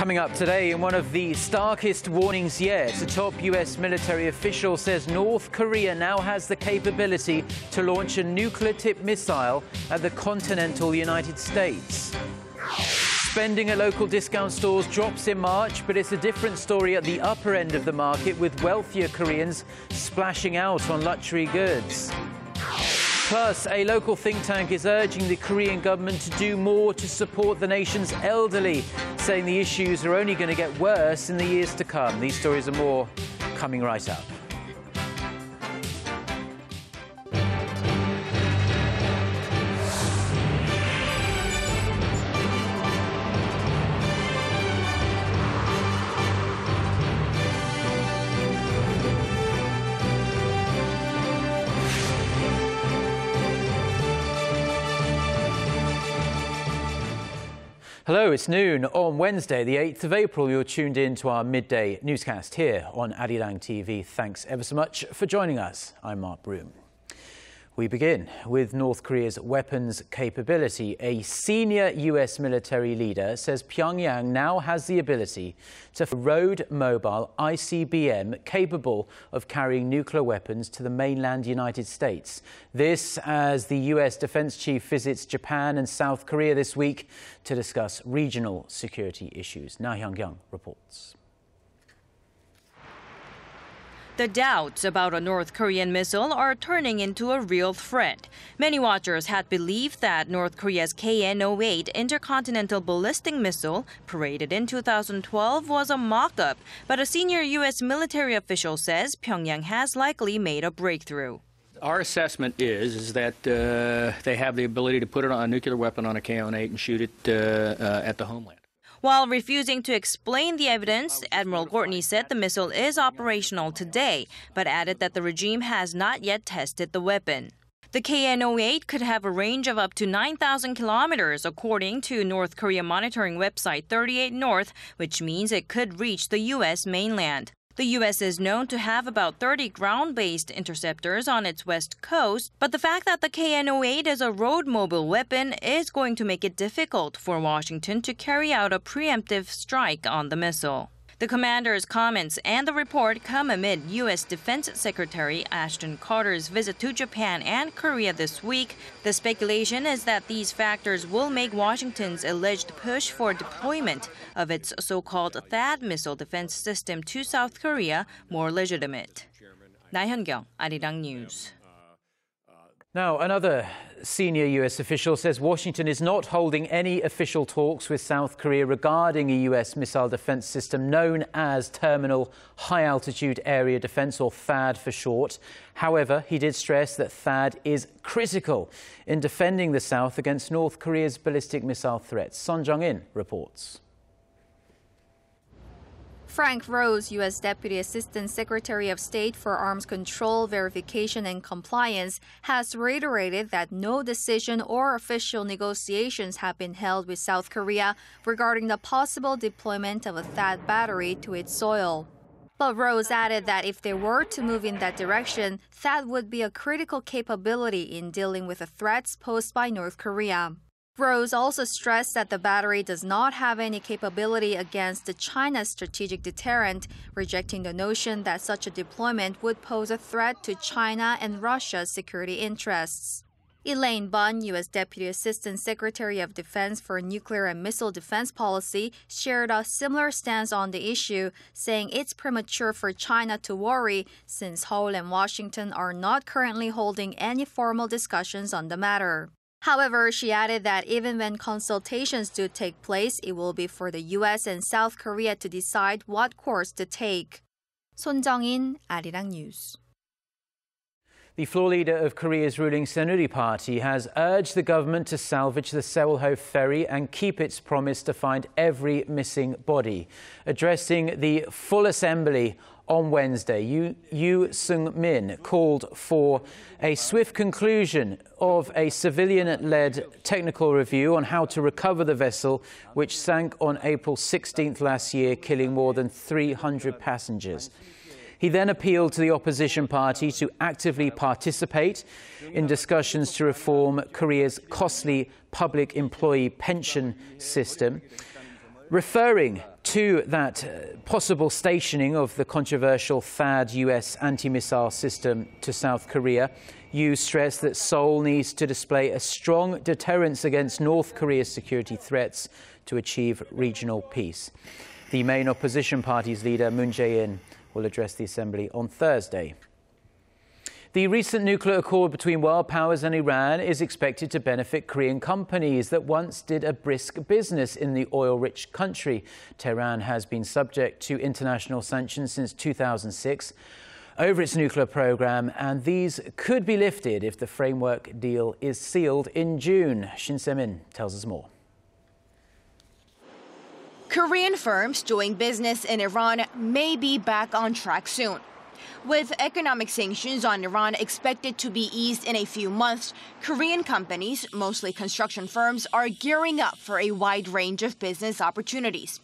Coming up today, in one of the starkest warnings yet, a top U.S. military official says North Korea now has the capability to launch a nuclear tipped missile at the continental United States. Spending at local discount stores drops in March, but it's a different story at the upper end of the market with wealthier Koreans splashing out on luxury goods. Plus, a local think tank is urging the Korean government to do more to support the nation's elderly, saying the issues are only going to get worse in the years to come. These stories are more coming right up. Hello, it's noon on Wednesday, the 8th of April. You're tuned in to our midday newscast here on Arirang TV. Thanks ever so much for joining us. I'm Mark Broome. We begin with North Korea's weapons capability. A senior U.S. military leader says Pyongyang now has the ability to road mobile ICBM capable of carrying nuclear weapons to the mainland United States. This as the U.S. defense chief visits Japan and South Korea this week to discuss regional security issues. Na Hyun-kyung reports. The doubts about a North Korean missile are turning into a real threat. Many watchers had believed that North Korea's KN-08 intercontinental ballistic missile, paraded in 2012, was a mock-up, but a senior U.S. military official says Pyongyang has likely made a breakthrough. Our assessment is is that uh, they have the ability to put it on a nuclear weapon on a KN-08 and shoot it uh, uh, at the homeland. While refusing to explain the evidence, Admiral Gortney said the missile is operational today, but added that the regime has not yet tested the weapon. The KN-08 could have a range of up to 9,000 kilometers, according to North Korea monitoring website 38 North, which means it could reach the U.S. mainland. The U.S. is known to have about 30 ground based interceptors on its west coast, but the fact that the KN-08 is a road mobile weapon is going to make it difficult for Washington to carry out a preemptive strike on the missile. The commander's comments and the report come amid U.S. Defense Secretary Ashton Carter's visit to Japan and Korea this week. The speculation is that these factors will make Washington's alleged push for deployment of its so called THAAD missile defense system to South Korea more legitimate. Na Hyun-kyung, Arirang News. Now, another senior U.S. official says Washington is not holding any official talks with South Korea regarding a U.S. missile defense system known as Terminal High Altitude Area Defense, or THAAD for short. However, he did stress that THAAD is critical in defending the South against North Korea's ballistic missile threats. Son Jung-in reports. Frank Rose, U.S. Deputy Assistant Secretary of State for Arms Control, Verification and Compliance, has reiterated that no decision or official negotiations have been held with South Korea regarding the possible deployment of a THAAD battery to its soil. But Rose added that if they were to move in that direction, THAAD would be a critical capability in dealing with the threats posed by North Korea. Rose also stressed that the battery does not have any capability against China's strategic deterrent, rejecting the notion that such a deployment would pose a threat to China and Russia's security interests. Elaine Bunn, U.S. Deputy Assistant Secretary of Defense for Nuclear and Missile Defense Policy, shared a similar stance on the issue, saying it's premature for China to worry since Seoul and Washington are not currently holding any formal discussions on the matter. However, she added that even when consultations do take place, it will be for the U.S. and South Korea to decide what course to take. Son Jung-in, Arirang News. The floor leader of Korea's ruling Saenuri Party has urged the government to salvage the Sewol-ho ferry and keep its promise to find every missing body. Addressing the full assembly on Wednesday, Yoo Sung Min called for a swift conclusion of a civilian-led technical review on how to recover the vessel, which sank on April 16th last year, killing more than 300 passengers. He then appealed to the opposition party to actively participate in discussions to reform Korea's costly public employee pension system. Referring to that uh, possible stationing of the controversial THAAD US anti missile system to South Korea, Yoo stressed that Seoul needs to display a strong deterrence against North Korea's security threats to achieve regional peace. The main opposition party's leader, Moon Jae-in, will address the assembly on Thursday. The recent nuclear accord between world powers and Iran is expected to benefit Korean companies that once did a brisk business in the oil rich country. Tehran has been subject to international sanctions since 2006 over its nuclear program, and these could be lifted if the framework deal is sealed in June. Shin Se-min tells us more. Korean firms doing business in Iran may be back on track soon. With economic sanctions on Iran expected to be eased in a few months, Korean companies, mostly construction firms, are gearing up for a wide range of business opportunities.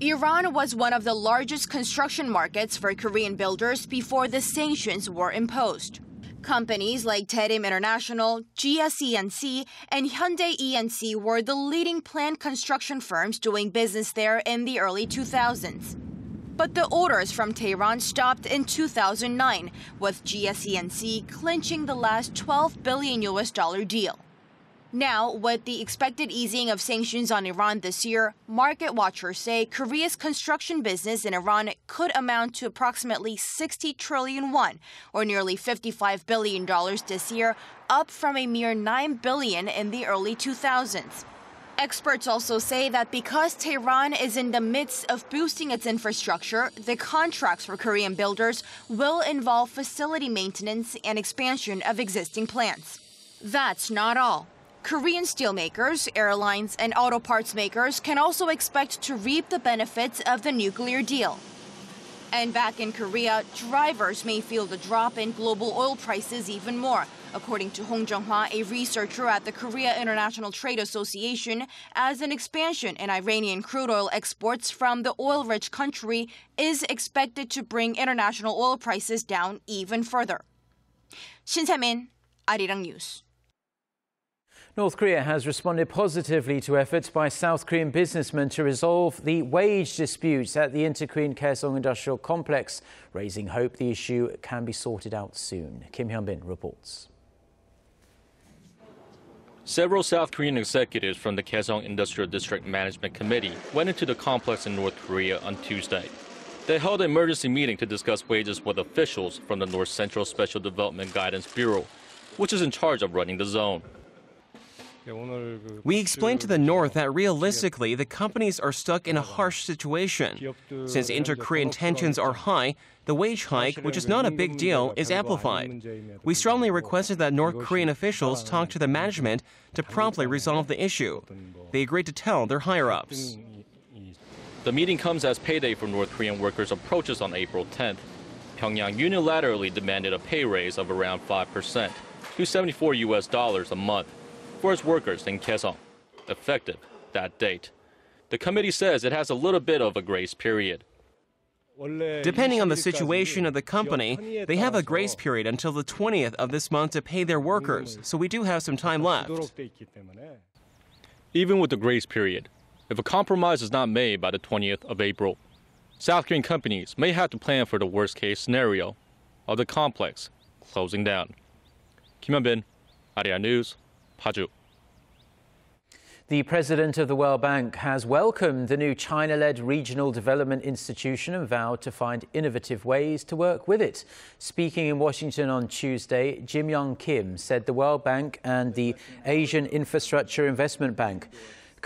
Iran was one of the largest construction markets for Korean builders before the sanctions were imposed. Companies like Daelim International, GS E&C, and Hyundai E&C were the leading plant construction firms doing business there in the early 2000s. But the orders from Tehran stopped in 2009, with GS clinching the last 12 billion US dollar deal. Now, with the expected easing of sanctions on Iran this year, market watchers say Korea's construction business in Iran could amount to approximately 60 trillion won, or nearly 55 billion dollars this year, up from a mere 9 billion in the early 2000s. Experts also say that because Tehran is in the midst of boosting its infrastructure, the contracts for Korean builders will involve facility maintenance and expansion of existing plants. That's not all. Korean steelmakers, airlines, and auto parts makers can also expect to reap the benefits of the nuclear deal. And back in Korea, drivers may feel the drop in global oil prices even more according to Hong Jung-hwa, a researcher at the Korea International Trade Association, as an expansion in Iranian crude oil exports from the oil-rich country is expected to bring international oil prices down even further. Shin Se-min, Arirang News. North Korea has responded positively to efforts by South Korean businessmen to resolve the wage disputes at the Inter-Korean Kaesong Industrial Complex, raising hope the issue can be sorted out soon. Kim Hyun-bin reports. Several South Korean executives from the Kaesong Industrial District Management Committee went into the complex in North Korea on Tuesday. They held an emergency meeting to discuss wages with officials from the North Central Special Development Guidance Bureau, which is in charge of running the zone. We explained to the North that realistically, the companies are stuck in a harsh situation. Since inter Korean tensions are high, the wage hike, which is not a big deal, is amplified. We strongly requested that North Korean officials talk to the management to promptly resolve the issue. They agreed to tell their higher ups. The meeting comes as payday for North Korean workers approaches on April 10th. Pyongyang unilaterally demanded a pay raise of around 5% to 74 US dollars a month for its workers in Kaesong, effective that date. The committee says it has a little bit of a grace period. Depending on the situation of the company, they have a grace period until the 20th of this month to pay their workers, so we do have some time left. Even with the grace period, if a compromise is not made by the 20th of April, South Korean companies may have to plan for the worst case scenario of the complex closing down. Kim Hyun-bin, Arirang News, Paju. The president of the World Bank has welcomed the new China led regional development institution and vowed to find innovative ways to work with it. Speaking in Washington on Tuesday, Jim Yong Kim said the World Bank and the Asian Infrastructure Investment Bank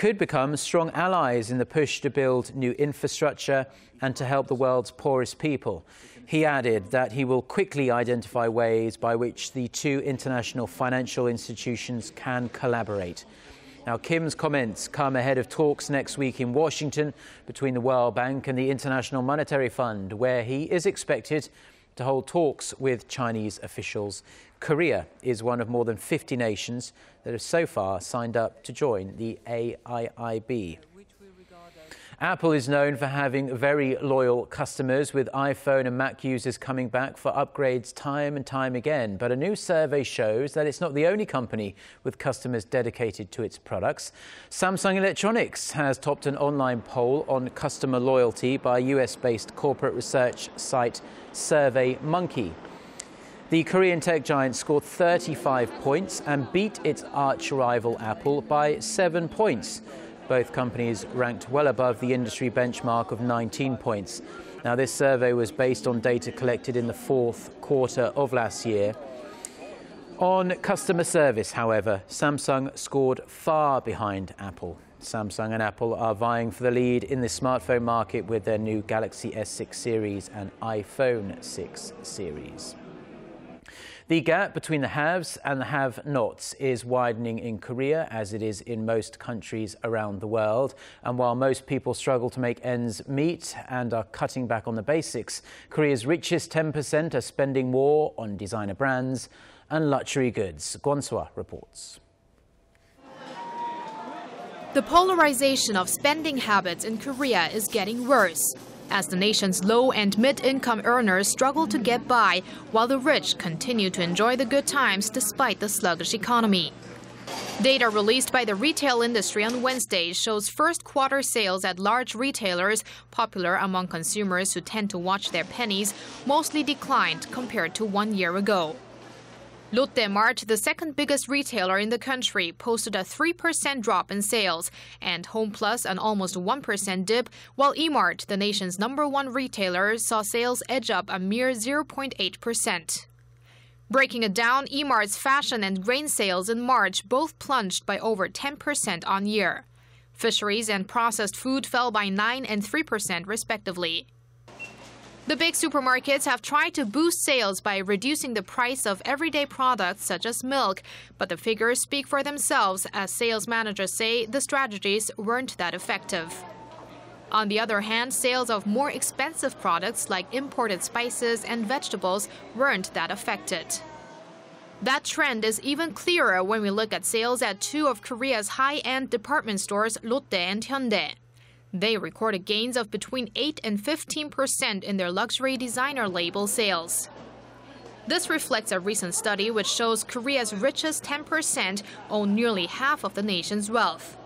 could become strong allies in the push to build new infrastructure and to help the world's poorest people. He added that he will quickly identify ways by which the two international financial institutions can collaborate. Now, Kim's comments come ahead of talks next week in Washington between the World Bank and the International Monetary Fund, where he is expected to hold talks with Chinese officials. Korea is one of more than 50 nations that have so far signed up to join the AIIB. Apple is known for having very loyal customers, with iPhone and Mac users coming back for upgrades time and time again. But a new survey shows that it's not the only company with customers dedicated to its products. Samsung Electronics has topped an online poll on customer loyalty by US based corporate research site SurveyMonkey. The Korean tech giant scored 35 points and beat its arch rival Apple by seven points. Both companies ranked well above the industry benchmark of 19 points. Now, this survey was based on data collected in the fourth quarter of last year. On customer service, however, Samsung scored far behind Apple. Samsung and Apple are vying for the lead in the smartphone market with their new Galaxy S6 series and iPhone 6 series. The gap between the haves and the have nots is widening in Korea, as it is in most countries around the world. And while most people struggle to make ends meet and are cutting back on the basics, Korea's richest 10% are spending more on designer brands and luxury goods. Kwon reports. The polarization of spending habits in Korea is getting worse as the nation's low and mid income earners struggle to get by, while the rich continue to enjoy the good times despite the sluggish economy. Data released by the retail industry on Wednesday shows first quarter sales at large retailers, popular among consumers who tend to watch their pennies, mostly declined compared to one year ago. Lotte Mart, the second biggest retailer in the country, posted a 3% drop in sales, and Homeplus an almost 1% dip, while Emart, the nation's number one retailer, saw sales edge up a mere 0.8%. Breaking it down, Emart's fashion and grain sales in March both plunged by over 10% on year. Fisheries and processed food fell by 9 and 3% respectively. The big supermarkets have tried to boost sales by reducing the price of everyday products such as milk, but the figures speak for themselves as sales managers say the strategies weren't that effective. On the other hand, sales of more expensive products like imported spices and vegetables weren't that affected. That trend is even clearer when we look at sales at two of Korea's high-end department stores, Lotte and Hyundai. They recorded gains of between 8 and 15 percent in their luxury designer label sales. This reflects a recent study which shows Korea's richest 10 percent own nearly half of the nation's wealth.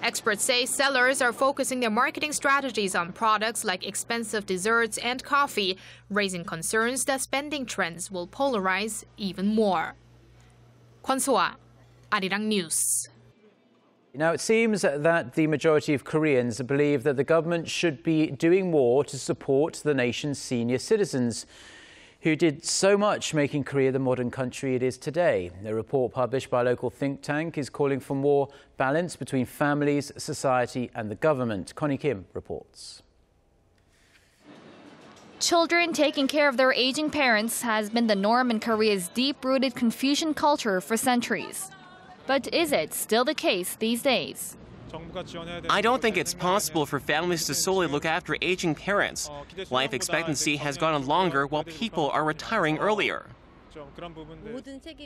Experts say sellers are focusing their marketing strategies on products like expensive desserts and coffee, raising concerns that spending trends will polarize even more. Kwon So-ah, Arirang News. Now, it seems that the majority of Koreans believe that the government should be doing more to support the nation's senior citizens who did so much making Korea the modern country it is today. A report published by a local think tank is calling for more balance between families, society and the government. Connie Kim reports. Children taking care of their aging parents has been the norm in Korea's deep-rooted Confucian culture for centuries. But is it still the case these days? I don't think it's possible for families to solely look after aging parents. Life expectancy has gone longer while people are retiring earlier.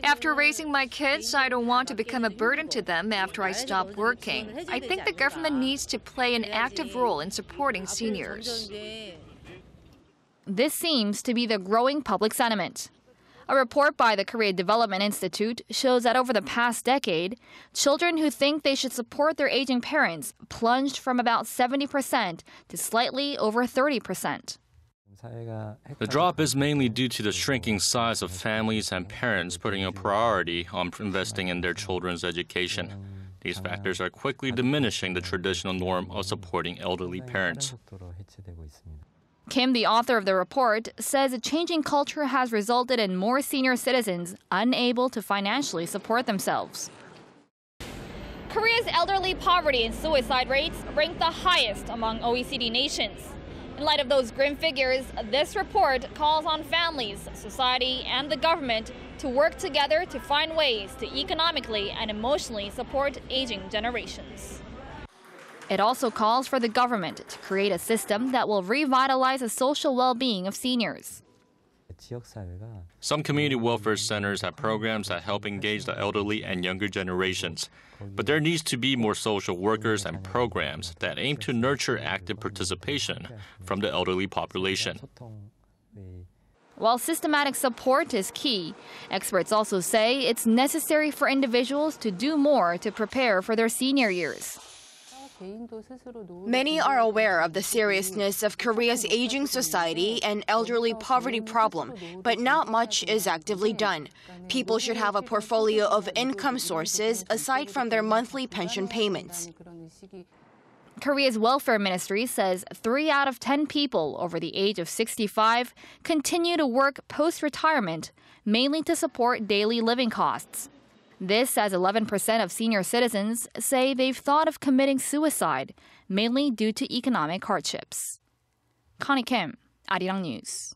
After raising my kids, I don't want to become a burden to them after I stop working. I think the government needs to play an active role in supporting seniors. This seems to be the growing public sentiment. A report by the Korea Development Institute shows that over the past decade, children who think they should support their aging parents plunged from about 70% to slightly over 30%. The drop is mainly due to the shrinking size of families and parents putting a priority on investing in their children's education. These factors are quickly diminishing the traditional norm of supporting elderly parents. Kim, the author of the report, says a changing culture has resulted in more senior citizens unable to financially support themselves. Korea's elderly poverty and suicide rates rank the highest among OECD nations. In light of those grim figures, this report calls on families, society, and the government to work together to find ways to economically and emotionally support aging generations. It also calls for the government to create a system that will revitalize the social well being of seniors. Some community welfare centers have programs that help engage the elderly and younger generations. But there needs to be more social workers and programs that aim to nurture active participation from the elderly population. While systematic support is key, experts also say it's necessary for individuals to do more to prepare for their senior years. Many are aware of the seriousness of Korea's aging society and elderly poverty problem, but not much is actively done. People should have a portfolio of income sources aside from their monthly pension payments. Korea's welfare ministry says 3 out of 10 people over the age of 65 continue to work post retirement, mainly to support daily living costs. This as 11% of senior citizens say they've thought of committing suicide, mainly due to economic hardships. Connie Kim, Arirang News.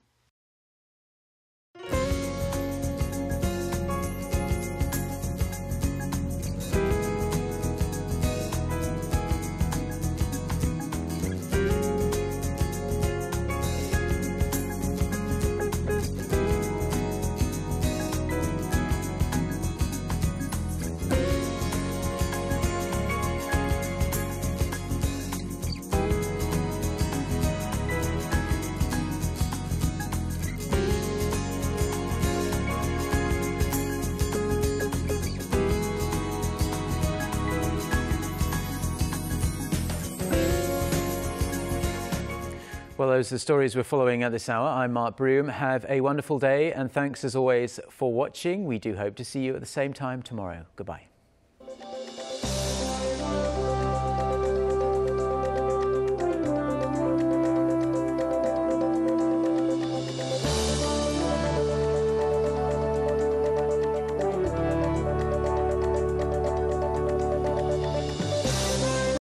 Well, those are the stories we're following at this hour. I'm Mark Broome. Have a wonderful day, and thanks as always for watching. We do hope to see you at the same time tomorrow. Goodbye.